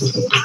Gracias.